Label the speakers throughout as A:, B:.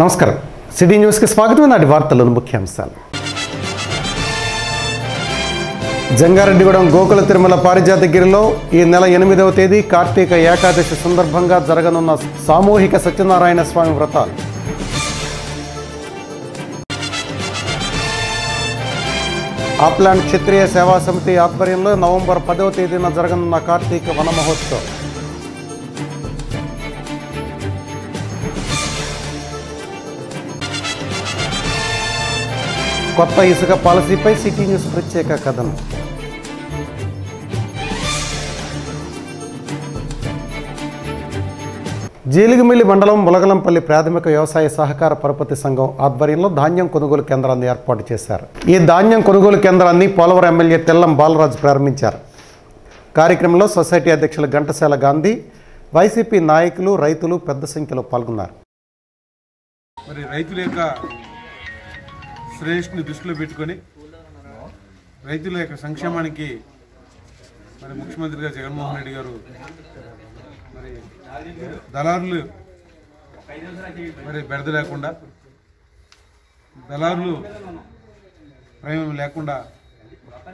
A: నమస్కారం. సిటీ న్యూస్కి స్వాగతం. నాటి వార్తలను ముఖ్యాంశాలు. జంగారెడ్డిగూడెం గోకుల తిరుమల పారిజాతగిరిలో ఈ నెల ఎనిమిదవ తేదీ కార్తీక ఏకాదశి సందర్భంగా జరగనున్న సామూహిక సత్యనారాయణ స్వామి వ్రతాలు. ఆప్లాండ్ క్షత్రియ సేవా సమితి ఆధ్వర్యంలో నవంబర్ పదవ తేదీన జరగనున్న కార్తీక వన కొత్త ఇసుక పాలసీపై సిటీ న్యూస్ ప్రత్యేక కథనం. జీలిగిమిల్లి మండలం ములగలంపల్లి ప్రాథమిక వ్యవసాయ సహకార పరపతి సంఘం ఆధ్వర్యంలో ధాన్యం కొనుగోలు కేంద్రాన్ని ఏర్పాటు చేశారు. ఈ ధాన్యం కొనుగోలు కేంద్రాన్ని పోలవరం ఎమ్మెల్యే తెల్లం బాలరాజు ప్రారంభించారు. కార్యక్రమంలో సొసైటీ అధ్యక్షులు ఘంటసాల గాంధీ వైసీపీ నాయకులు రైతులు పెద్ద సంఖ్యలో పాల్గొన్నారు.
B: మరి రైతుల యొక్క శ్రేయస్సుని దృష్టిలో పెట్టుకొని రైతుల యొక్క సంక్షేమానికి మరి ముఖ్యమంత్రిగా జగన్మోహన్ రెడ్డి గారు మరి దళారులు మరి బెడద లేకుండా దళారులు ప్రమేయం లేకుండా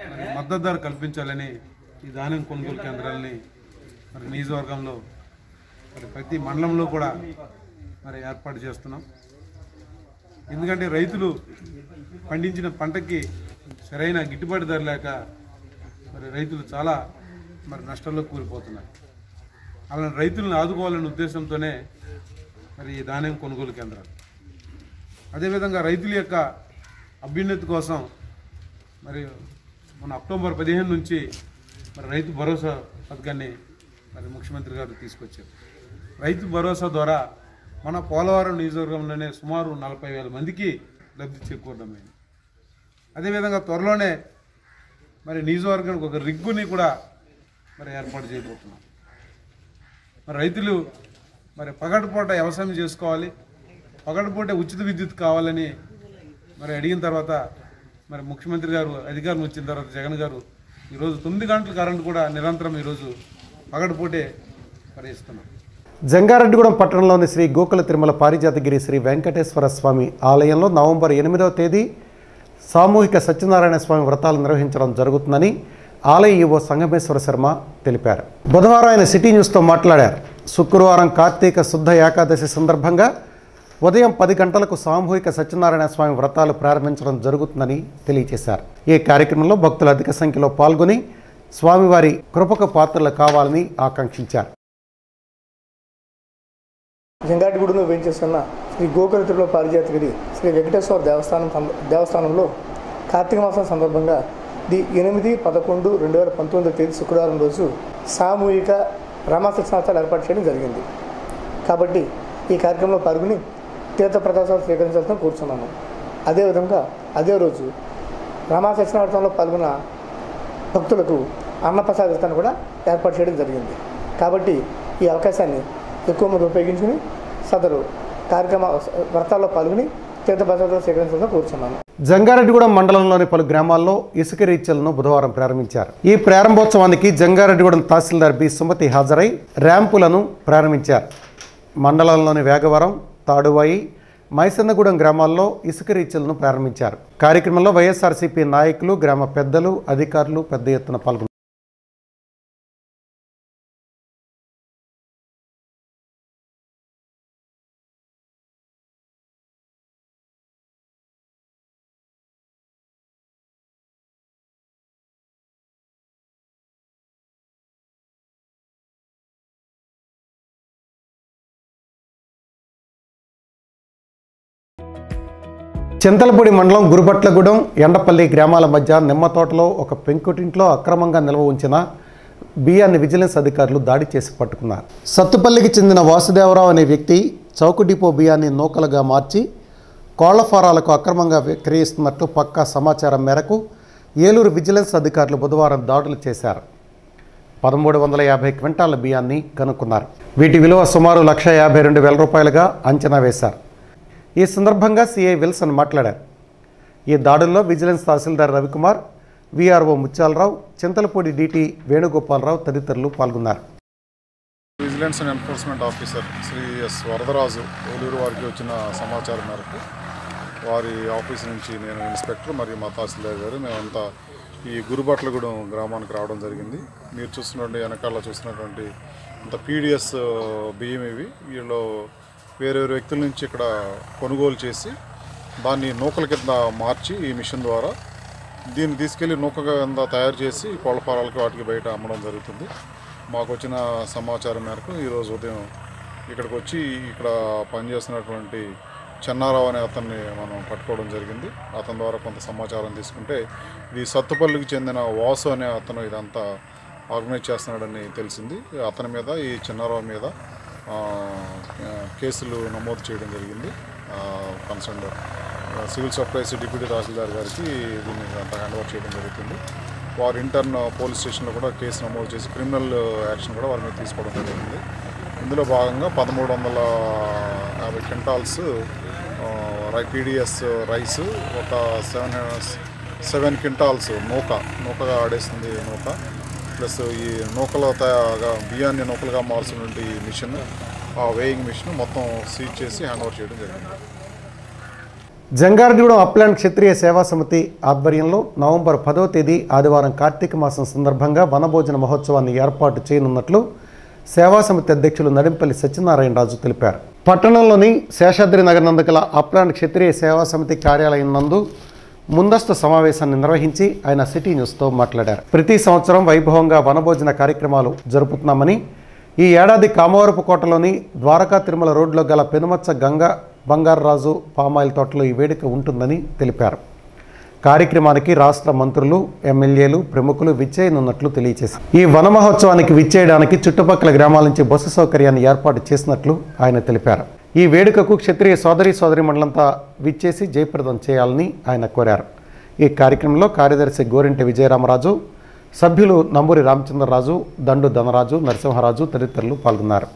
B: మరి మద్దతు ధర కల్పించాలని ఈ ధాన్యం కొనుగోలు కేంద్రాలని మరి నియోజకవర్గంలో మరి ప్రతి మండలంలో కూడా మరి ఏర్పాటు చేస్తున్నాం. ఎందుకంటే రైతులు పండించిన పంటకి సరైన గిట్టుబాటు ధర లేక మరి రైతులు చాలా మరి నష్టంలో కూలిపోతున్నారు. అలా రైతులను ఆదుకోవాలనే ఉద్దేశంతోనే మరి ఈ ధాన్యం కొనుగోలు కేంద్రాలు. అదేవిధంగా రైతుల యొక్క అభ్యున్నతి కోసం మరి మన అక్టోబర్ పదిహేను నుంచి మరి రైతు భరోసా పథకాన్ని మరి ముఖ్యమంత్రి గారు తీసుకొచ్చారు. రైతు భరోసా ద్వారా మన పోలవరం నియోజకవర్గంలోనే సుమారు నలభై వేల మందికి లబ్ధి చేకూరడమైంది అదేవిధంగా త్వరలోనే మరి నియోజకవర్గానికి ఒక రిగ్గుని కూడా మరి ఏర్పాటు చేయబోతున్నాం. మరి రైతులు మరి పగటిపూట వ్యవసాయం చేసుకోవాలి పగటిపూట ఉచిత విద్యుత్ కావాలని మరి అడిగిన తర్వాత మరి ముఖ్యమంత్రి గారు అధికారం వచ్చిన తర్వాత జగన్ గారు ఈరోజు తొమ్మిది గంటల కరెంట్ కూడా నిరంతరం ఈరోజు పగటిపూటే మరి ఇస్తున్నాం
A: జంగారెడ్డిగూడెం పట్టణంలోని శ్రీ గోకుల తిరుమల పారిజాతగిరి శ్రీ వెంకటేశ్వర స్వామి ఆలయంలో నవంబర్ ఎనిమిదవ తేదీ సామూహిక సత్యనారాయణ స్వామి వ్రతాలు నిర్వహించడం జరుగుతుందని ఆలయ ఈవో సంగమేశ్వర శర్మ తెలిపారు. బుధవారం ఆయన సిటీ న్యూస్తో మాట్లాడారు. శుక్రవారం కార్తీక శుద్ధ ఏకాదశి సందర్భంగా ఉదయం పది గంటలకు సామూహిక సత్యనారాయణ స్వామి వ్రతాలు ప్రారంభించడం జరుగుతుందని తెలియజేశారు. ఈ కార్యక్రమంలో భక్తులు అధిక సంఖ్యలో పాల్గొని స్వామివారి కృపక పాత్రలు కావాలని ఆకాంక్షించారు.
C: జంగాటిగూడలో వేయించేస్తున్న శ్రీ గోకుల తిరుమల పారిజాతగిరి శ్రీ వెంకటేశ్వర దేవస్థానం దేవస్థానంలో కార్తీక మాసం సందర్భంగా ది ఎనిమిది పదకొండు రెండు వేల పంతొమ్మిదో తేదీ శుక్రవారం రోజు సామూహిక రమాసత్సవాసాలు ఏర్పాటు చేయడం జరిగింది. కాబట్టి ఈ కార్యక్రమంలో పాల్గొని తీర్థ ప్రకాశాలు స్వీకరించాల్సిన కూర్చున్నాను. అదేవిధంగా అదే రోజు రమాసత్సవాసంలో పాల్గొన్న భక్తులకు అన్నప్రసాదాన్ని కూడా ఏర్పాటు చేయడం జరిగింది. కాబట్టి ఈ అవకాశాన్ని ఎక్కువ మంది ఉపయోగించుకుని సదరు కార్యక్రమ వ్రతాల్లో పాల్గొని తీర్థభద్రతలు స్వీకరించాలని కూర్చున్నాను.
A: జంగారెడ్డిగూడెం మండలంలోని పలు గ్రామాల్లో ఇసుక రీచ్లను బుధవారం ప్రారంభించారు. ఈ ప్రారంభోత్సవానికి జంగారెడ్డిగూడెం తహసీల్దార్ బి. సుమతి హాజరై ర్యాంపులను ప్రారంభించారు. మండలంలోని వేగవరం తాడువాయి మైసన్నగూడెం గ్రామాల్లో ఇసుక రీచ్లను ప్రారంభించారు. కార్యక్రమంలో వైఎస్ఆర్సీపీ నాయకులు గ్రామ పెద్దలు అధికారులు పెద్ద ఎత్తున పాల్గొన్నారు. చింతలపూడి మండలం గురుబట్లగూడెం ఎండపల్లి గ్రామాల మధ్య నిమ్మ తోటలో ఒక పెంకుటింట్లో అక్రమంగా నిల్వ ఉంచిన బియ్యాన్ని విజిలెన్స్ అధికారులు దాడి చేసి పట్టుకున్నారు. సత్తుపల్లికి చెందిన వాసుదేవరావు అనే వ్యక్తి చౌక డిపో బియ్యాన్ని నూకలుగా మార్చి కోళ్ళ ఫారాలకు అక్రమంగా విక్రయిస్తున్నట్లు పక్కా సమాచారం మేరకు ఏలూరు విజిలెన్స్ అధికారులు బుధవారం దాడులు చేశారు. పదమూడు వందల యాభై క్వింటాల బియ్యాన్ని కనుక్కున్నారు. వీటి విలువ సుమారు లక్ష యాభై రెండు వేల రూపాయలుగా అంచనా వేశారు. ఈ సందర్భంగా సిఐ విల్సన్ మాట్లాడారు. ఈ దాడుల్లో vigilance tahsildar Ravikumar VRO Mutyalarao Chintalapudi DT Venugopalarao తదితరులు పాల్గొన్నారు.
D: Vigilance and enforcement officer Shri S Varadaraju Eluru వారికి వచ్చిన సమాచారం మేరకు వారి ఆఫీస్ నుంచి నేను ఇన్స్పెక్టర్ మరియు మా తహసీల్దార్ గారు మేమంతా ఈ గురుబట్లగూడెం గ్రామానికి రావడం జరిగింది. మీరు చూస్తున్నటువంటి వెనకాల చూసినటువంటి ఇంత పీడిఎస్ బియ్యం ఇవి. వీళ్ళు వేరే వేరే వ్యక్తుల నుంచి ఇక్కడ కొనుగోలు చేసి దాన్ని నూకల కింద మార్చి ఈ మిషన్ ద్వారా దీన్ని తీసుకెళ్ళి నూక కింద తయారు చేసి కోళ్ళ ఫారాలకు వాటికి బయట అమ్మడం జరుగుతుంది. మాకు వచ్చిన సమాచారం మేరకు ఈరోజు ఉదయం ఇక్కడికి వచ్చి ఇక్కడ పనిచేస్తున్నటువంటి చెన్నారావు అనే అతన్ని మనం పట్టుకోవడం జరిగింది. అతని ద్వారా కొంత సమాచారం తీసుకుంటే ఇది సత్తుపల్లికి చెందిన వాసు అనే అతను ఇదంతా ఆర్గనైజ్ చేస్తున్నాడని తెలిసింది. అతని మీద ఈ చిన్నారావు మీద కేసులు నమోదు చేయడం జరిగింది. Concern civil supplies deputy tahsildar గారికి దీన్ని హ్యాండ్ ఓవర్ చేయడం జరుగుతుంది. వారు ఇంటర్న్ పోలీస్ స్టేషన్లో కూడా కేసు నమోదు చేసి క్రిమినల్ యాక్షన్ కూడా వారి మీద తీసుకోవడం జరిగింది. ఇందులో భాగంగా పదమూడు వందల యాభై క్వింటాల్స్ రై పీడిఎస్ రైస్ ఒక సెవెన్ సెవెన్ క్వింటాల్స్ నూక నూకగా ఆడేస్తుంది నూక. ప్లస్ ఈ నూకల తయాగా బియ్యాన్ని నూకలుగా మార్చినటువంటి మిషన్ ఆ వేయింగ్ మిషన్ మొత్తం సీజ్ చేసి హ్యాండ్ ఓవర్ చేయడం జరిగింది.
A: జంగారగూడెం అప్లాండ్ క్షత్రియ సేవా సమితి ఆధ్వర్యంలో నవంబర్ పదో తేదీ ఆదివారం కార్తీక మాసం సందర్భంగా వనభోజన మహోత్సవాన్ని ఏర్పాటు చేయనున్నట్లు సేవా సమితి అధ్యక్షులు నడింపల్లి సత్యనారాయణరాజు తెలిపారు. పట్టణంలోని శేషాద్రి నగర్ నందుకల అప్లాండ్ క్షత్రియ సేవా సమితి కార్యాలయం నందు ముందస్తు సమావేశాన్ని నిర్వహించి ఆయన సిటీ న్యూస్తో మాట్లాడారు. ప్రతి సంవత్సరం వైభవంగా వనభోజన కార్యక్రమాలు జరుపుతున్నామని ఈ ఏడాది కామవరపు కోటలోని ద్వారకా తిరుమల రోడ్లో గల పెనుమచ్చ గంగ బంగారరాజు పామాయిల్ తోటలో ఈ వేడుక ఉంటుందని తెలిపారు. కార్యక్రమానికి రాష్ట్ర మంత్రులు ఎమ్మెల్యేలు ప్రముఖులు విచ్చేయనున్నట్లు తెలియజేశారు ఈ వన మహోత్సవానికి విచ్చేయడానికి చుట్టుపక్కల గ్రామాల నుంచి బస్సు సౌకర్యాన్ని ఏర్పాటు చేసినట్లు ఆయన తెలిపారు. ఈ వేడుకకు క్షత్రియ సోదరి సోదరి మండలంతా విచ్చేసి జయప్రదం చేయాలని ఆయన కోరారు. ఈ కార్యక్రమంలో కార్యదర్శి గోరింటి విజయరామరాజు సభ్యులు నంబూరి రామచంద్రరాజు దండు ధనరాజు నరసింహరాజు తదితరులు పాల్గొన్నారు.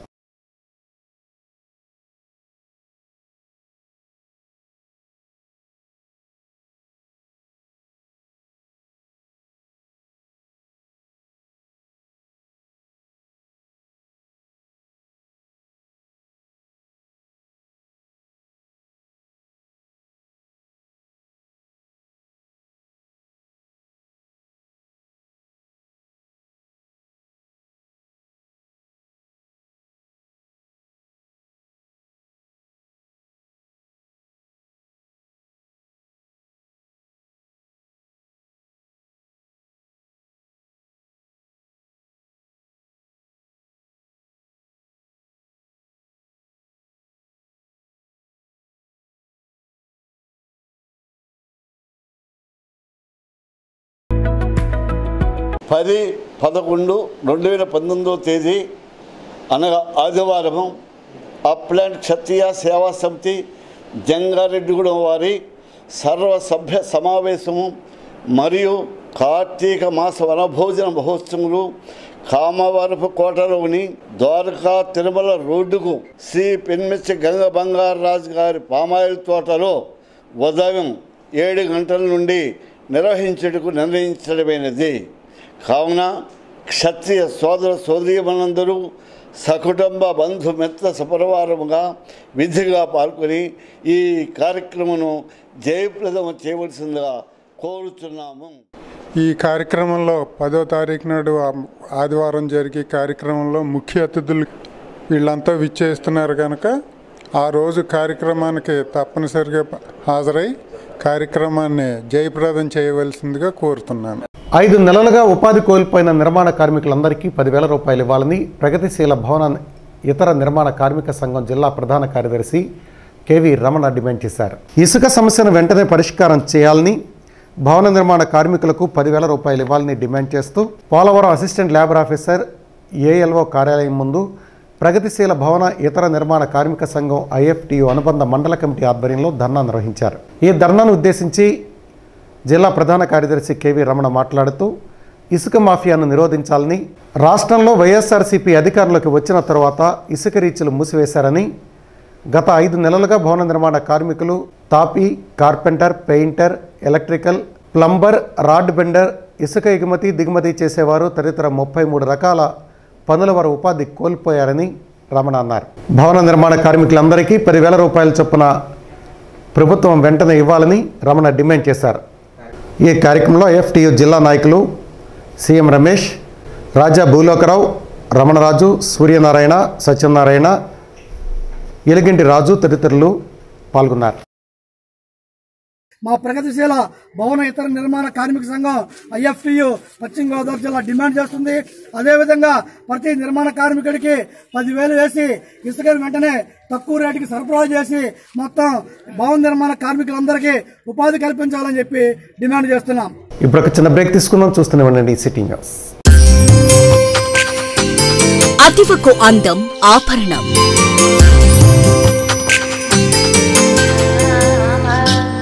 E: పది పదకొండు రెండు వేల పంతొమ్మిదో తేదీ అనగా ఆదివారము అప్లాండ్ క్షత్రియ సేవా సమితి జంగారెడ్డిగూడెం వారి సర్వసభ్య సమావేశము మరియు కార్తీక మాస వనభోజన మహోత్సవములు కామవరపు కోటలోని ద్వారకా తిరుమల రోడ్డుకు శ్రీ పెన్మెచ్చి గంగ బంగారరాజు గారి పామాయిల్ తోటలో ఉదయం ఏడు గంటల నుండి నిర్వహించుటకు నిర్ణయించడమైనది. కావున క్షత్రియ సోదర సోదరీమణులందరూ సకుటుంబ బంధు మిత్ర సపరివారముగా విధిగా పాల్గొని ఈ కార్యక్రమను జయప్రదం చేయవలసిందిగా కోరుతున్నాము
F: ఈ కార్యక్రమంలో పదో తారీఖు నాడు ఆదివారం జరిగే కార్యక్రమంలో ముఖ్య అతిథులు వీళ్ళంతా విచ్చేస్తున్నారు కనుక ఆ రోజు కార్యక్రమానికి తప్పనిసరిగా హాజరై కార్యక్రమాన్ని జయప్రదం చేయవలసిందిగా కోరుతున్నాను.
A: ఐదు నెలలుగా ఉపాధి కోల్పోయిన నిర్మాణ కార్మికులందరికీ పదివేల రూపాయలు ఇవ్వాలని ప్రగతిశీల భవన ఇతర నిర్మాణ కార్మిక సంఘం జిల్లా ప్రధాన కార్యదర్శి కేవీ రమణ డిమాండ్ చేశారు. ఇసుక సమస్యను వెంటనే పరిష్కారం చేయాలని భవన నిర్మాణ కార్మికులకు పదివేల రూపాయలు ఇవ్వాలని డిమాండ్ చేస్తూ Polavaram assistant labour officer ALO కార్యాలయం ముందు ప్రగతిశీల భవన ఇతర నిర్మాణ కార్మిక సంఘం ఐఎఫ్టియు అనుబంధ మండల కమిటీ ఆధ్వర్యంలో ధర్నా నిర్వహించారు. ఈ ధర్నాను ఉద్దేశించి జిల్లా ప్రధాన కార్యదర్శి కెవి రమణ మాట్లాడుతూ ఇసుక మాఫియాను నిరోధించాలని రాష్ట్రంలో వైఎస్ఆర్సీపీ అధికారంలోకి వచ్చిన తరువాత ఇసుక రీచ్లు మూసివేశారని గత ఐదు నెలలుగా భవన నిర్మాణ కార్మికులు తాపీ carpenter painter electrical plumber rod bender ఇసుక ఎగుమతి దిగుమతి చేసేవారు తదితర ముప్పై మూడు రకాల పనుల వారు ఉపాధి కోల్పోయారని రమణ అన్నారు. భవన నిర్మాణ కార్మికులందరికీ పదివేల రూపాయల చొప్పున ప్రభుత్వం వెంటనే ఇవ్వాలని రమణ డిమాండ్ చేశారు. ఈ కార్యక్రమంలో ఎఫ్టియు జిల్లా నాయకులు సీఎం రమేష్ రాజా భూలోకరావు రమణరాజు సూర్యనారాయణ సత్యనారాయణ ఎలిగింటి రాజు తదితరులు పాల్గొన్నారు.
G: మా ప్రగతిశీల భవన ఇతర నిర్మాణ కార్మిక సంఘం ఐఎఫ్టియు పశ్చిమ గోదావరి జిల్లా డిమాండ్ చేస్తుంది. అదేవిధంగా ప్రతి నిర్మాణ కార్మికుడికి పదివేలు వేసి ఇసుకను వెంటనే తక్కువ రేటుకి సరఫరా చేసి మొత్తం భవన నిర్మాణ కార్మికులందరికీ ఉపాధి కల్పించాలని చెప్పి డిమాండ్ చేస్తున్నాం.
A: ఇప్పుడు ఒక చిన్న బ్రేక్ తీసుకుందాం. చూస్తూనే ఉండండి సిటీ న్యూస్.
H: అతివకు అందం ఆభరణం.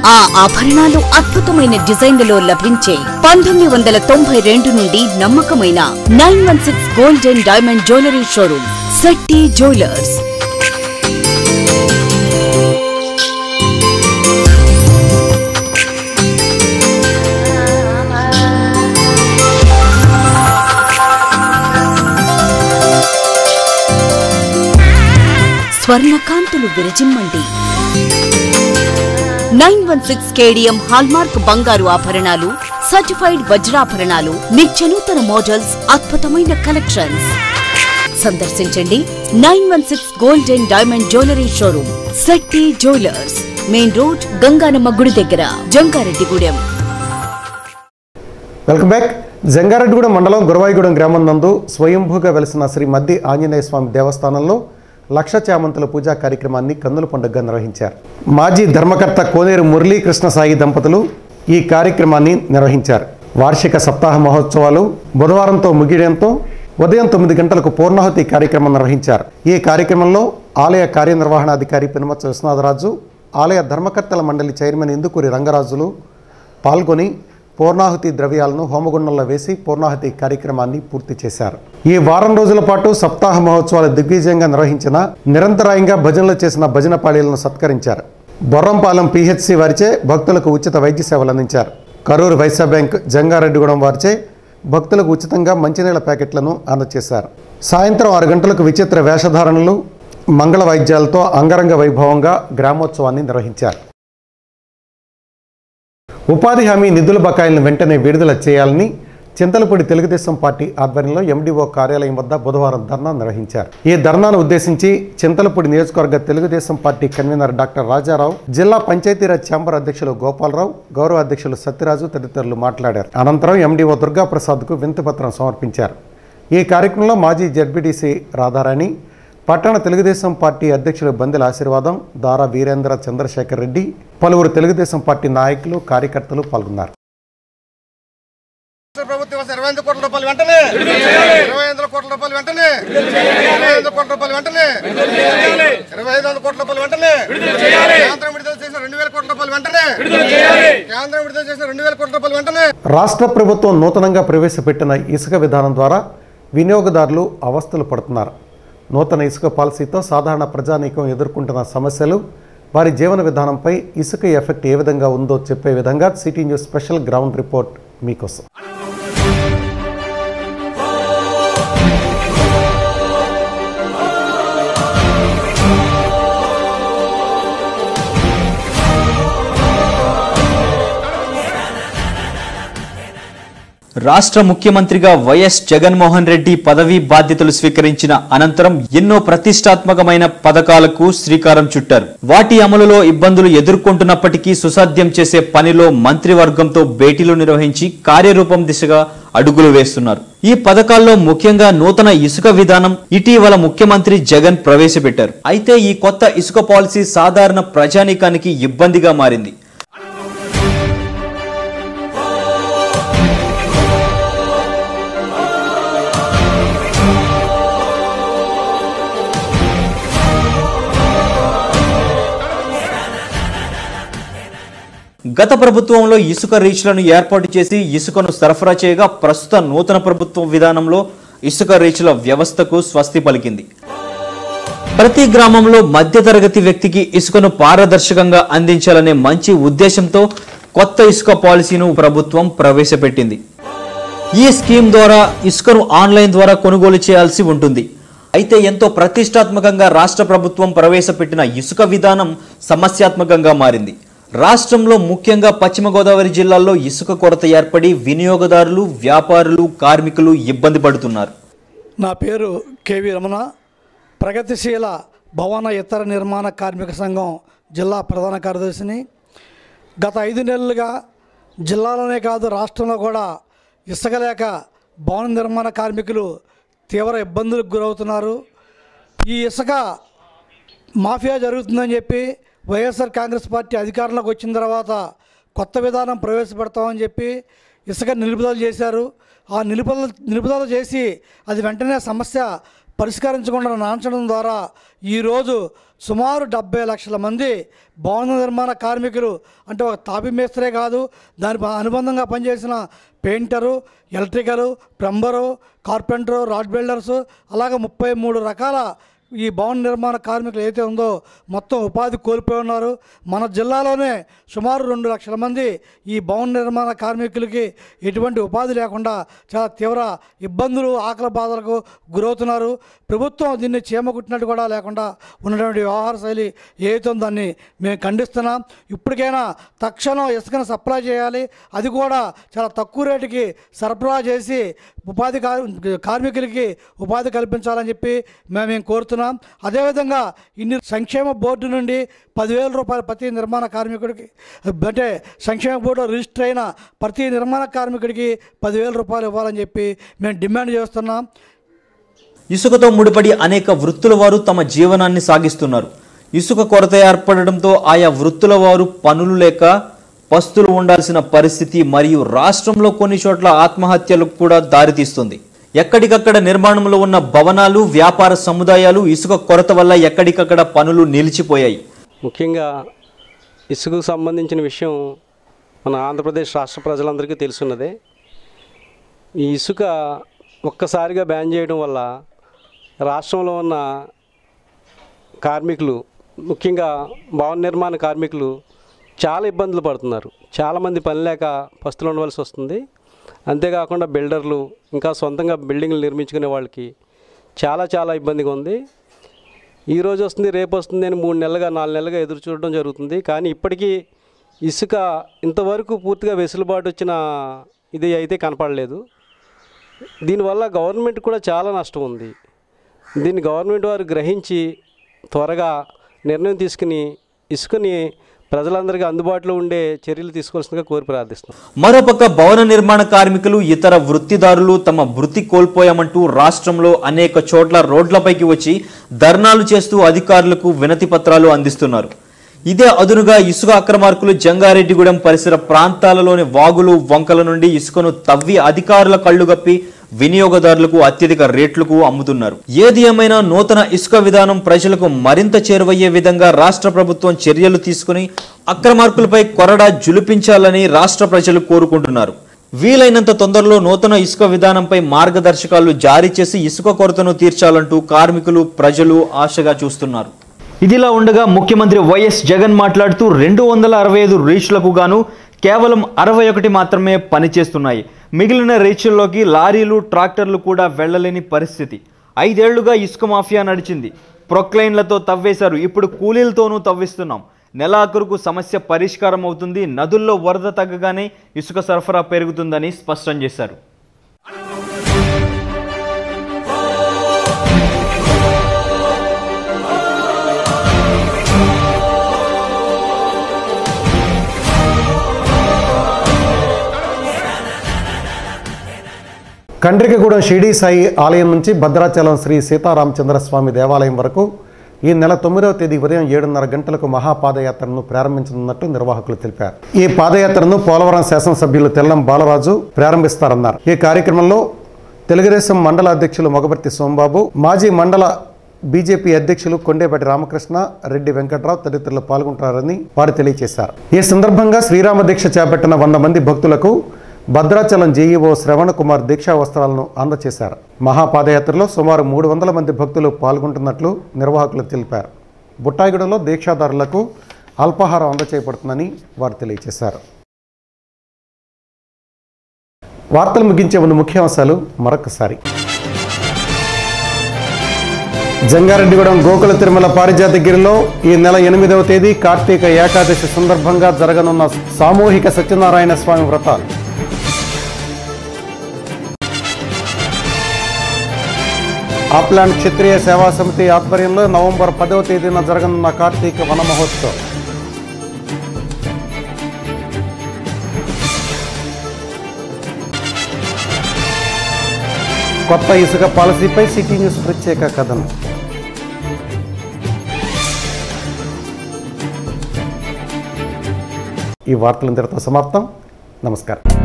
H: ఆ ఆభరణాలు అద్భుతమైన డిజైన్లలో లభించే పంతొమ్మిది వందల తొంభై రెండు నుండి నమ్మకమైన nine one six gold and diamond jewellery showroom Shetty jewellers. స్వర్ణకాంతులు విరజిమ్మండి. Nine one six KDM hallmark బంగారు ఆభరణాలు సర్టిఫైడ్ వజ్రాభరణాలు నిత్యనూతన మోడల్స్ అద్భుతమైన కలెక్షన్స్. సందర్శించండి nine one six gold and diamond jewellery showroom Setti jewellers main road Ganganamma గుడి దగ్గర Jangareddygudem.
A: Welcome back Jangareddygudem మండలం గురవాయిగూడెం గ్రామం నందు స్వయంభూగా వెలిసిన శ్రీ మద్ది ఆంజనేయ స్వామి దేవస్థానంలో లక్ష చామంతుల పూజా కార్యక్రమాన్ని కన్నుల పండుగగా నిర్వహించారు. మాజీ ధర్మకర్త కోనేరు మురళీకృష్ణ సాయి దంపతులు ఈ కార్యక్రమాన్ని నిర్వహించారు. వార్షిక సప్తాహ మహోత్సవాలు బుధవారంతో ముగియడంతో ఉదయం తొమ్మిది గంటలకు పూర్ణాహుతి కార్యక్రమం నిర్వహించారు. ఈ కార్యక్రమంలో ఆలయ కార్యనిర్వహణాధికారి పెనుమచ్చ విశ్వనాథరాజు ఆలయ ధర్మకర్తల మండలి చైర్మన్ ఇందుకూరి రంగరాజులు పాల్గొని పూర్ణాహుతి ద్రవ్యాలను హోమగుండంలో వేసి పూర్ణాహుతి కార్యక్రమాన్ని పూర్తి చేశారు. ఈ వారం రోజుల పాటు సప్తాహ మహోత్సవాలు దిగ్విజయంగా నిర్వహించిన నిరంతరాయంగా భజనలు చేసిన భజన పాళీలను సత్కరించారు. బొర్రంపాలెం పిహెచ్సి వారిచే భక్తులకు ఉచిత వైద్య సేవలు అందించారు. కరూరు వైశ్య బ్యాంక్ జంగారెడ్డిగూడెం వారిచే భక్తులకు ఉచితంగా మంచినీళ్ళ ప్యాకెట్లను అందజేశారు. సాయంత్రం ఆరు గంటలకు విచిత్ర వేషధారణలు మంగళ వాయిద్యాలతో అంగరంగ వైభవంగా గ్రామోత్సవాన్ని నిర్వహించారు. ఉపాధి హామీ నిధుల బకాయిలను వెంటనే విడుదల చేయాలని చింతలపూడి తెలుగుదేశం పార్టీ ఆధ్వర్యంలో ఎండిఓ కార్యాలయం వద్ద బుధవారం ధర్నా నిర్వహించారు. ఈ ధర్నాను ఉద్దేశించి చింతలపూడి నియోజకవర్గ Telugu Desam party convener doctor Rajarao జిల్లా పంచాయతీరాజ్ ఛాంబర్ అధ్యక్షులు గోపాలరావు గౌరవ అధ్యక్షులు సత్యరాజు తదితరులు మాట్లాడారు. అనంతరం ఎండిఓ దుర్గాప్రసాద్కు వింతపత్రం సమర్పించారు. ఈ కార్యక్రమంలో మాజీ జడ్పీటీసీ రాధారాణి పట్టణ తెలుగుదేశం పార్టీ అధ్యక్షులు బందెల ఆశీర్వాదం దారా వీరేంద్ర చంద్రశేఖర్ రెడ్డి పలువురు తెలుగుదేశం పార్టీ నాయకులు కార్యకర్తలు పాల్గొన్నారు.
I: రాష్ట్ర ప్రభుత్వం ఇవ్వాల్సిన ఇరవై ఐదు కోట్ల రూపాయలు వెంటనే! ఇరవై ఐదు కోట్ల రూపాయలు వెంటనే! ఇరవై ఐదు కోట్ల రూపాయలు వెంటనే! ఇరవై ఐదు వందల కోట్ల రూపాయలు వెంటనే! కేంద్రం విడుదల చేసిన రెండు వేల కోట్ల రూపాయలు వెంటనే! కేంద్రం విడుదల చేసిన రెండు వేల కోట్ల రూపాయలు వెంటనే!
A: రాష్ట్ర ప్రభుత్వం నూతనంగా ప్రవేశపెట్టిన ఇసుక విధానం ద్వారా వినియోగదారులు అవస్థలు పడుతున్నారు. నూతన ఇసుక పాలసీతో సాధారణ ప్రజానీకం ఎదుర్కొంటున్న సమస్యలు వారి జీవన విధానంపై ఇసుక ఎఫెక్ట్ ఏ విధంగా ఉందో చెప్పే విధంగా city news special ground report మీకోసం.
J: రాష్ట్ర ముఖ్యమంత్రిగా వైఎస్ జగన్మోహన్ రెడ్డి పదవీ బాధ్యతలు స్వీకరించిన అనంతరం ఎన్నో ప్రతిష్టాత్మకమైన పథకాలకు శ్రీకారం చుట్టారు. వాటి అమలులో ఇబ్బందులు ఎదుర్కొంటున్నప్పటికీ సుసాధ్యం చేసే పనిలో మంత్రివర్గంతో భేటీలు నిర్వహించి కార్యరూపం దిశగా అడుగులు వేస్తున్నారు. ఈ పథకాల్లో ముఖ్యంగా నూతన ఇసుక విధానం ఇటీవల ముఖ్యమంత్రి జగన్ ప్రవేశపెట్టారు. అయితే ఈ కొత్త ఇసుక పాలసీ సాధారణ ప్రజానీకానికి ఇబ్బందిగా మారింది. గత ప్రభుత్వంలో ఇసుక రీచ్లను ఏర్పాటు చేసి ఇసుకను సరఫరా చేయగా ప్రస్తుత నూతన ప్రభుత్వం విధానంలో ఇసుక రీచ్ల వ్యవస్థకు స్వస్తి పలికింది. ప్రతి గ్రామంలో మధ్యతరగతి వ్యక్తికి ఇసుకను పారదర్శకంగా అందించాలనే మంచి ఉద్దేశంతో కొత్త ఇసుక పాలసీను ప్రభుత్వం ప్రవేశపెట్టింది. ఈ స్కీమ్ ద్వారా ఇసుకను ఆన్లైన్ ద్వారా కొనుగోలు చేయాల్సి ఉంటుంది. అయితే ఎంతో ప్రతిష్టాత్మకంగా రాష్ట్ర ప్రభుత్వం ప్రవేశపెట్టిన ఇసుక విధానం సమస్యాత్మకంగా మారింది. రాష్ట్రంలో ముఖ్యంగా పశ్చిమ గోదావరి జిల్లాల్లో ఇసుక కొరత ఏర్పడి వినియోగదారులు వ్యాపారులు కార్మికులు ఇబ్బంది పడుతున్నారు.
G: నా పేరు కేవి రమణ. ప్రగతిశీల భవన ఇతర నిర్మాణ కార్మిక సంఘం జిల్లా ప్రధాన కార్యదర్శిని. గత ఐదు నెలలుగా జిల్లాలోనే కాదు రాష్ట్రంలో కూడా ఇసుక లేక భవన నిర్మాణ కార్మికులు తీవ్ర ఇబ్బందులకు గురవుతున్నారు. ఈ ఇసుక మాఫియా జరుగుతుందని చెప్పి వైఎస్ఆర్ కాంగ్రెస్ పార్టీ అధికారంలోకి వచ్చిన తర్వాత కొత్త విధానం ప్రవేశపెడతామని చెప్పి ఇసుక నిలుపుదల చేశారు. ఆ నిలుపుదల నిలుపుదల చేసి అది వెంటనే సమస్య పరిష్కరించకుండా నాంచడం ద్వారా ఈరోజు సుమారు డెబ్బై లక్షల మంది భవన నిర్మాణ కార్మికులు అంటే ఒక తాపి మేస్త్రే కాదు దాని అనుబంధంగా పనిచేసిన painter electrical plumber carpenter rod builders అలాగే ముప్పై మూడు రకాల ఈ భవన నిర్మాణ కార్మికులు ఏదైతే ఉందో మొత్తం ఉపాధి కోల్పోయి ఉన్నారు. మన జిల్లాలోనే సుమారు రెండు లక్షల మంది ఈ భవన నిర్మాణ కార్మికులకి ఎటువంటి ఉపాధి లేకుండా చాలా తీవ్ర ఇబ్బందులు ఆకలి బాధలకు గురవుతున్నారు. ప్రభుత్వం దీన్ని చీమకుట్టినట్టు కూడా లేకుండా ఉన్నటువంటి వ్యవహార శైలి ఏదైతే దాన్ని మేము ఖండిస్తున్నాం. ఇప్పటికైనా తక్షణం ఇసుకను సప్లై చేయాలి. అది కూడా చాలా తక్కువ రేటుకి సరఫరా చేసి ఉపాధి కార్- కార్మికులకి ఉపాధి కల్పించాలని చెప్పి మేము కోరుతున్నాం. కోరుతున్నాం అదేవిధంగా ఇన్ని సంక్షేమ బోర్డు నుండి పదివేల రూపాయలు ప్రతి నిర్మాణ కార్మికుడికి అంటే సంక్షేమ బోర్డు రిజిస్టర్ అయిన ప్రతి నిర్మాణ కార్మికుడికి పదివేల రూపాయలు ఇవ్వాలని చెప్పి మేము డిమాండ్ చేస్తున్నాం.
J: ఇసుకతో ముడిపడి అనేక వృత్తుల వారు తమ జీవనాన్ని సాగిస్తున్నారు. ఇసుక కొరత ఏర్పడడంతో ఆయా వృత్తుల వారు పనులు లేక పస్తులు ఉండాల్సిన పరిస్థితి మరియు రాష్ట్రంలో కొన్ని చోట్ల ఆత్మహత్యలకు కూడా దారితీస్తుంది. ఎక్కడికక్కడ నిర్మాణంలో ఉన్న భవనాలు వ్యాపార సముదాయాలు ఇసుక కొరత వల్ల ఎక్కడికక్కడ పనులు నిలిచిపోయాయి.
K: ముఖ్యంగా ఇసుకకు సంబంధించిన విషయం మన ఆంధ్రప్రదేశ్ రాష్ట్ర ప్రజలందరికీ తెలుసున్నదే. ఈ ఇసుక ఒక్కసారిగా బ్యాన్ చేయడం వల్ల రాష్ట్రంలో ఉన్న కార్మికులు ముఖ్యంగా భవన నిర్మాణ కార్మికులు చాలా ఇబ్బందులు పడుతున్నారు. చాలామంది పని లేక పస్తులు ఉండవలసి వస్తుంది. అంతేకాకుండా బిల్డర్లు ఇంకా సొంతంగా బిల్డింగ్లు నిర్మించుకునే వాళ్ళకి చాలా చాలా ఇబ్బందిగా ఉంది. ఈ రోజు వస్తుంది రేపు వస్తుంది అని మూడు నెలలుగా నాలుగు నెలలుగా ఎదురు చూడడం జరుగుతుంది. కానీ ఇప్పటికీ ఇసుక ఇంతవరకు పూర్తిగా వెసులుబాటు వచ్చిన ఇది అయితే కనపడలేదు. దీనివల్ల గవర్నమెంట్ కూడా చాలా నష్టం ఉంది. దీన్ని గవర్నమెంట్ వారు గ్రహించి త్వరగా నిర్ణయం తీసుకుని ఇసుకని ప్రజలందరికీ అందుబాటులో ఉండే చర్యలు తీసుకోవాల్సిందిగా కోరి ప్రార్థిస్తున్నాం.
J: మరోపక్క భవన నిర్మాణ కార్మికులు ఇతర వృత్తిదారులు తమ వృత్తి కోల్పోయామంటూ రాష్ట్రంలో అనేక చోట్ల రోడ్లపైకి వచ్చి ధర్నాలు చేస్తూ అధికారులకు వినతి పత్రాలు అందిస్తున్నారు. ఇదే అదునుగా ఇసుక అక్రమార్కులు జంగారెడ్డిగూడెం పరిసర ప్రాంతాలలోని వాగులు వంకల నుండి ఇసుకను తవ్వి అధికారుల కళ్ళుగప్పి వినియోగదారులకు అత్యధిక రేట్లకు అమ్ముతున్నారు. ఏది ఏమైనా నూతన ఇసుక విధానం ప్రజలకు మరింత చేరువయ్యే విధంగా రాష్ట్ర ప్రభుత్వం చర్యలు తీసుకుని అక్రమార్కులపై కొరడా జులిపించాలని రాష్ట్ర ప్రజలు కోరుకుంటున్నారు. వీలైనంత తొందరలో నూతన ఇసుక విధానంపై మార్గదర్శకాలు జారీ చేసి ఇసుక కొరతను తీర్చాలంటూ కార్మికులు ప్రజలు ఆశగా చూస్తున్నారు. ఇదిలా ఉండగా ముఖ్యమంత్రి వైఎస్ జగన్ మాట్లాడుతూ రెండు వందల అరవై ఐదు రీచ్లకు గాను కేవలం అరవై ఒకటి మాత్రమే పనిచేస్తున్నాయి. మిగిలిన రీచ్ల్లోకి లారీలు ట్రాక్టర్లు కూడా వెళ్ళలేని పరిస్థితి. ఐదేళ్ళుగా ఇసుక మాఫియా నడిచింది. ప్రొక్లైన్లతో తవ్వేశారు. ఇప్పుడు కూలీలతోనూ తవ్విస్తున్నాం. నెలాఖరుకు సమస్య పరిష్కారం అవుతుంది నదుల్లో వరద తగ్గగానే ఇసుక సరఫరా పెరుగుతుందని స్పష్టం చేశారు.
A: కండ్రికగూడెం షిరిడి సాయి ఆలయం నుంచి భద్రాచలం శ్రీ సీతారామచంద్ర స్వామి దేవాలయం వరకు ఈ నెల తొమ్మిదవ తేదీ ఉదయం ఏడున్నర గంటలకు మహాపాదయాత్రను ప్రారంభించనున్నట్టు నిర్వాహకులు తెలిపారు. ఈ పాదయాత్రను పోలవరం శాసనసభ్యులు తెల్లం బాలరాజు ప్రారంభిస్తారన్నారు. ఈ కార్యక్రమంలో తెలుగుదేశం మండల అధ్యక్షులు మొగబర్తి సోమబాబు మాజీ మండల బీజేపీ అధ్యక్షులు కొండేపటి రామకృష్ణ రెడ్డి వెంకట్రావు తదితరులు పాల్గొంటారని వారు తెలియజేశారు. ఈ సందర్భంగా శ్రీరామ దీక్ష చేపట్టిన వంద మంది భక్తులకు భద్రాచలం జేఈఓ శ్రవణకుమార్ దీక్షా వస్త్రాలను అందజేశారు మహాపాదయాత్రలో సుమారు మూడు వందల మంది భక్తులు పాల్గొంటున్నట్లు నిర్వాహకులు తెలిపారు. బుట్టాయిగూడలో దీక్షాదారులకు అల్పాహారం అందచేయబడుతుందని వారు తెలియజేశారు. వార్తలు ముగించే ముందు ముఖ్యాంశాలు మరొకసారి. జంగారెడ్డిగూడెం గోకుల తిరుమల పారిజాతగిరిలో ఈ నెల ఎనిమిదవ తేదీ కార్తీక ఏకాదశి సందర్భంగా జరగనున్న సామూహిక సత్యనారాయణ స్వామి వ్రతాలు. ఆప్లాండ్ క్షత్రియ సేవా సమితి ఆధ్వర్యంలో నవంబర్ పదవ తేదీన జరగనున్న కార్తీక వన మహోత్సవం. కొత్త ఇసుక పాలసీపై సిటీ న్యూస్ ప్రత్యేక కథనం. ఈ వార్తలు సమాప్తం. నమస్కారం.